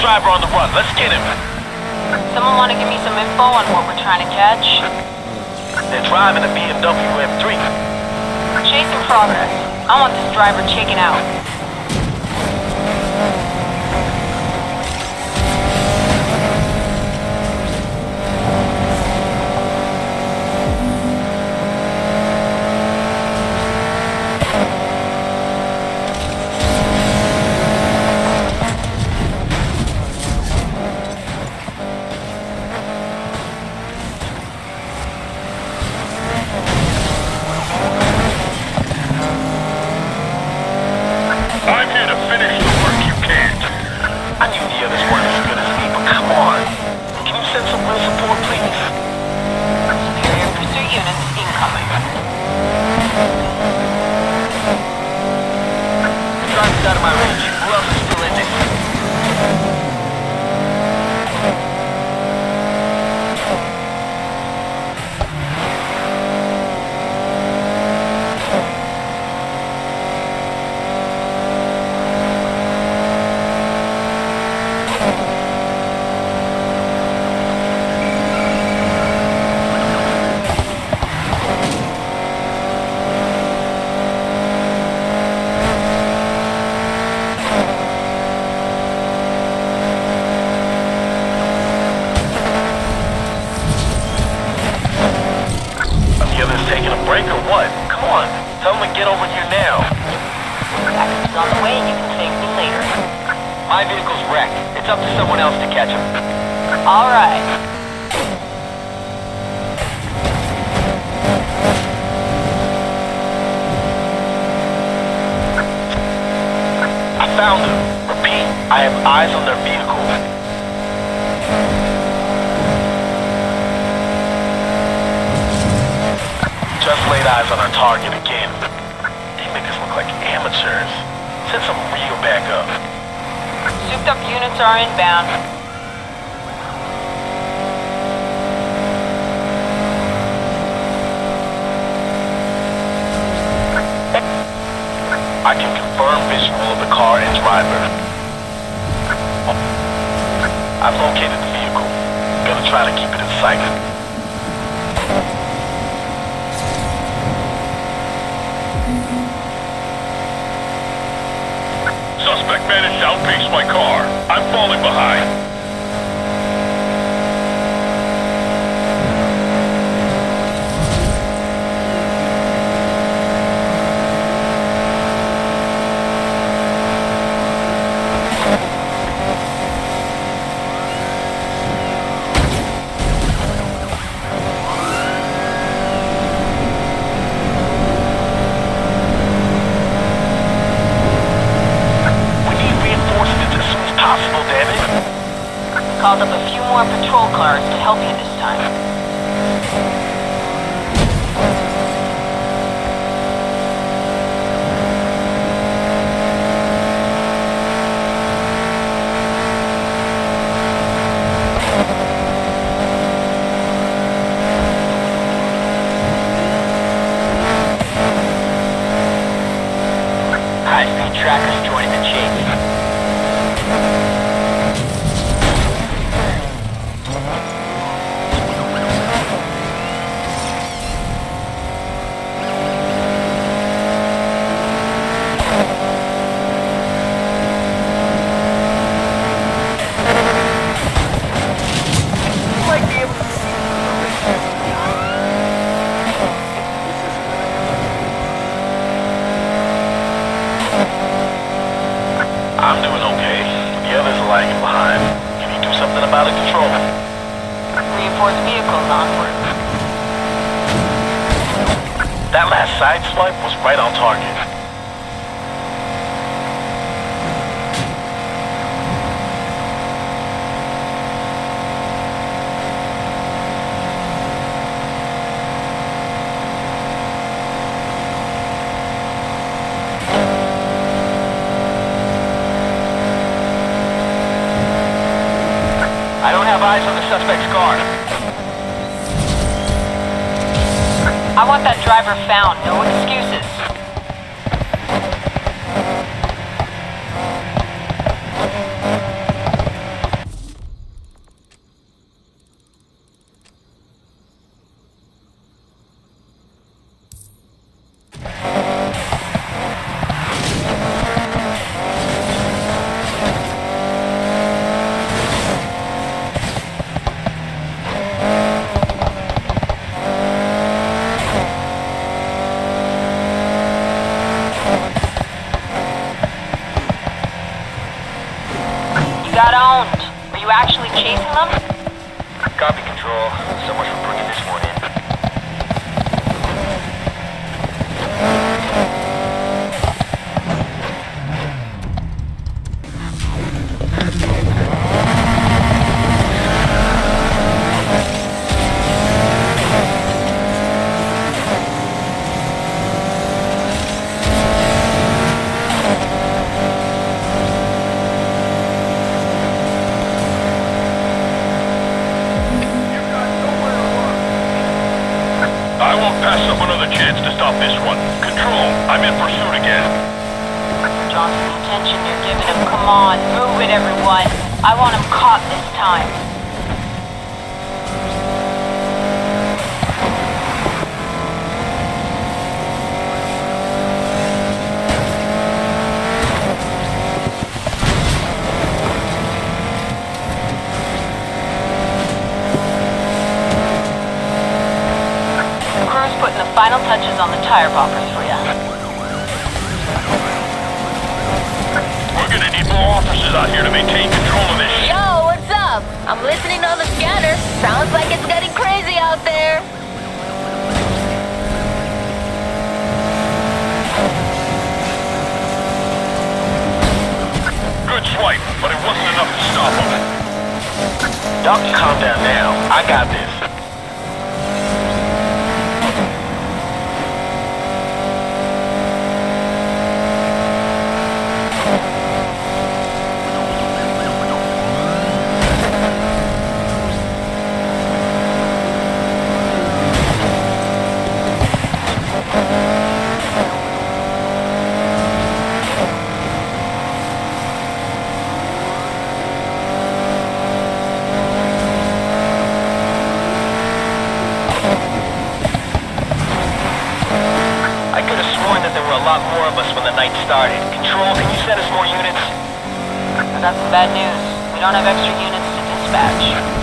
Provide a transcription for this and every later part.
driver on the run. Let's get him. Someone want to give me some info on what we're trying to catch? They're driving a BMW M3. Chase in progress. I want this driver taken out. I'm here to finish the work you can't. I knew the others weren't as good as me, but come on. Can you send some real support, please? Superior pursuit units incoming. The driver's out of my range. Who else is still in there? Are the others taking a break or what? Come on. Tell them to get over here now. Package's on the way. You can thank me later. My vehicle's wrecked. It's up to someone else to catch him. All right. I found them. Repeat, I have eyes on their vehicle. Just laid eyes on our target again. They make us look like amateurs. Send some real backup. Up units are inbound. I can confirm visual of the car and driver. I've located the vehicle. Gonna try to keep it in sight. That last side swipe was right on target. I don't have eyes on the suspect's car. I want that driver found. No excuses. Won't another chance to stop this one. Control, I'm in pursuit again. Johnson, attention you're giving him. Come on, move it, everyone. I want him caught this time. Final touches on the tire boppers for you. We're gonna need more officers out here to maintain control of this. Yo, what's up? I'm listening on the scanner. Sounds like it's getting crazy out there. Good swipe, but it wasn't enough to stop them. Y'all calm down now. I got this. I could have sworn that there were a lot more of us when the night started. Control, can you send us more units? I got some bad don't have extra units to dispatch.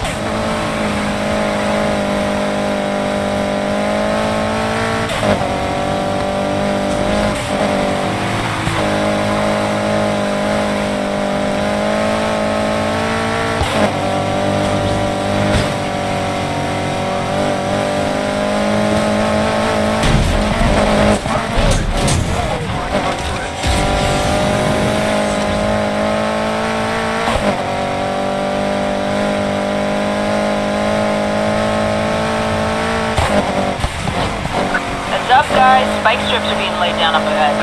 Heads up, guys. Spike strips are being laid down up ahead.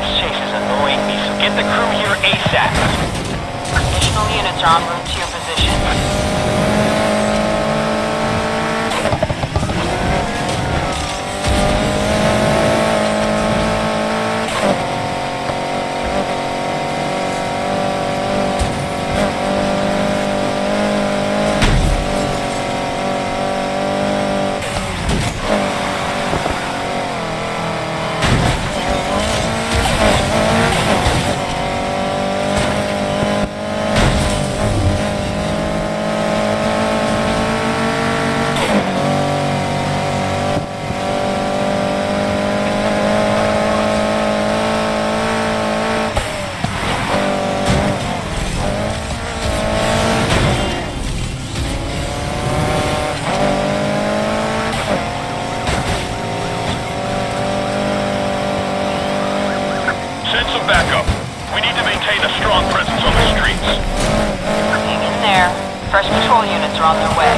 This chase is annoying me, so get the crew here ASAP. Additional units are en route to your position. Send some backup. We need to maintain a strong presence on the streets. In there. Fresh patrol units are on their way.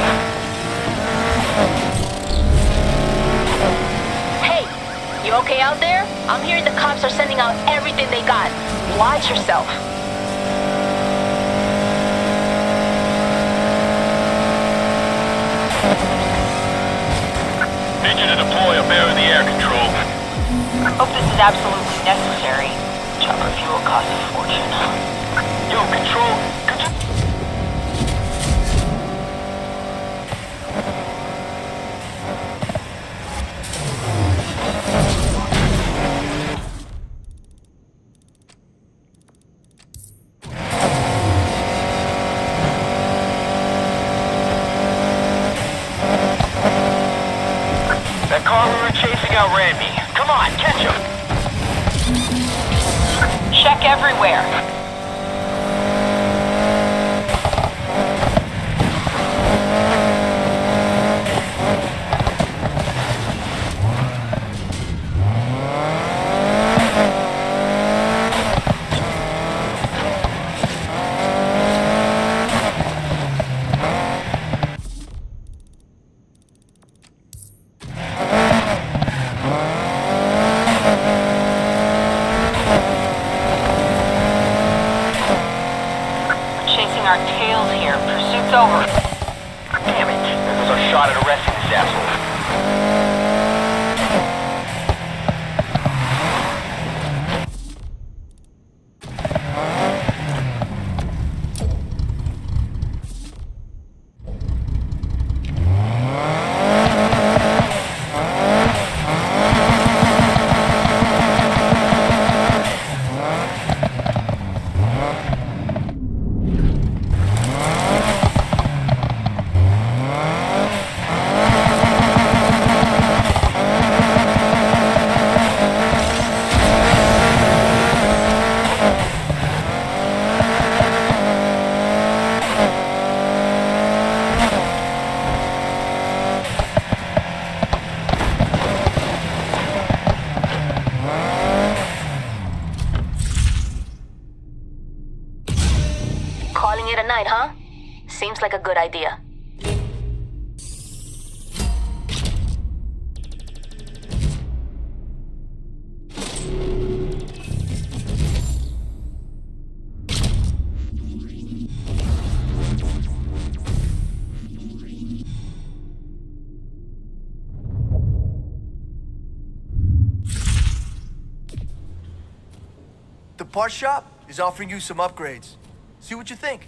Hey, you okay out there? I'm hearing the cops are sending out everything they got. Watch yourself. Need you to deploy a bear in the air control. Hope this is absolutely necessary. Chopper fuel costs a fortune. Yo, Control. That car we were chasing outran me. Come on, catch him! Check everywhere. The part shop is offering you some upgrades. See what you think.